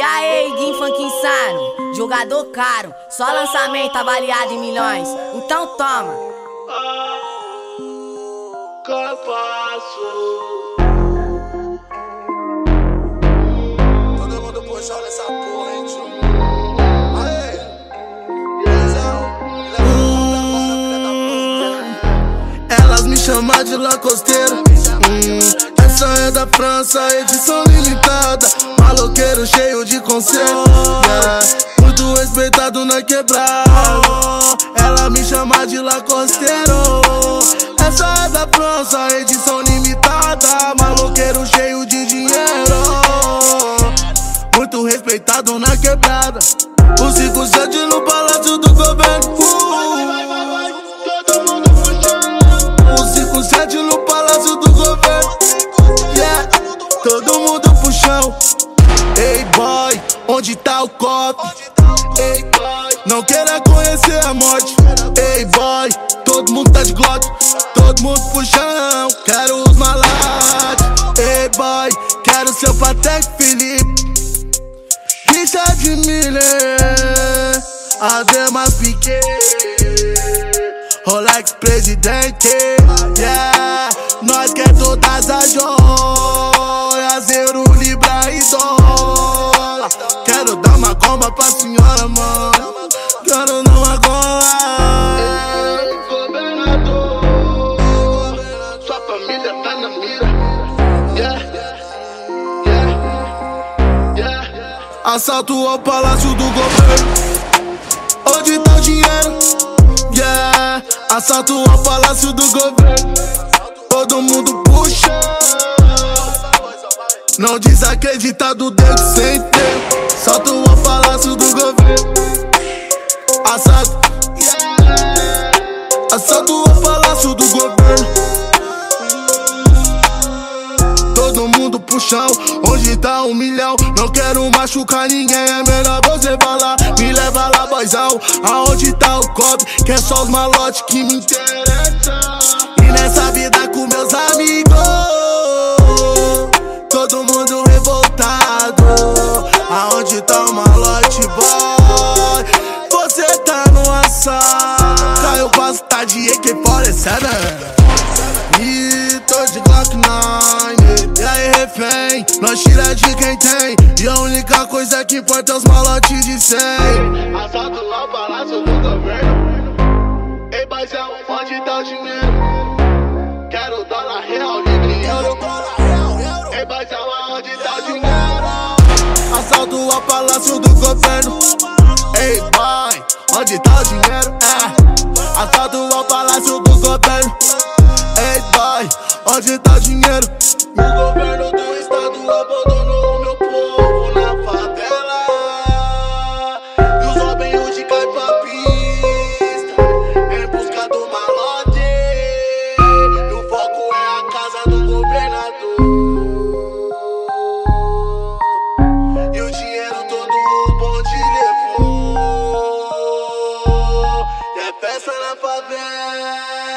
E aí, Funk Insano, jogador caro, só lançamento avaliado em milhões. Então toma. Todo mundo puxando essa porra, hein, tio? Elas me chamam de lacosteiro. Hum, essa é da França, edição limitada. Conselho. Yeah. Muito respeitado na quebrada. Ela me chama de lacosteiro. Essa é da França, edição limitada. Maloqueiro cheio de dinheiro. Muito respeitado na quebrada. O 57 no palácio do onde tá o copo? Ei não queira conhecer a morte. Ei boy, todo mundo tá de glock. Todo mundo pro chão, quero os malates. Ei boy, quero seu Patek Felipe. Richard Miller, Ademas Piquet, Rolex Presidente, yeah, nós quer todas as joias, euro, libra e dólar. Comba pra senhora, mano, quero dar uma Governador, sua família tá na mira, yeah, yeah, yeah. Assalto ao palácio do governo. Onde tá o dinheiro? Yeah. Assalto ao palácio do governo. Todo mundo puxa. Não desacredita do Deus sem tempo. Assalto ao palácio do governo. Assalto. Assalto ao palácio do governo. Todo mundo pro chão, onde tá um milhão Não quero machucar ninguém, é melhor você falar Me leva lá, boizão, aonde tá o cobre Que é só os malotes que me interessam malote, boy Você tá no assalto. Caiu passo, tá de AK-47 E tô de Glock 9 E aí refém, nós tira de quem tem. E a única coisa que importa é os malotes de 100 Assalto ao palácio do governo. Ei baizão, onde tá o dinheiro? Quero dólar real, palácio do governo Ei boy, onde tá o dinheiro? É, assalto ao palácio do governo Ei boy, onde tá o dinheiro? Peça na é favela.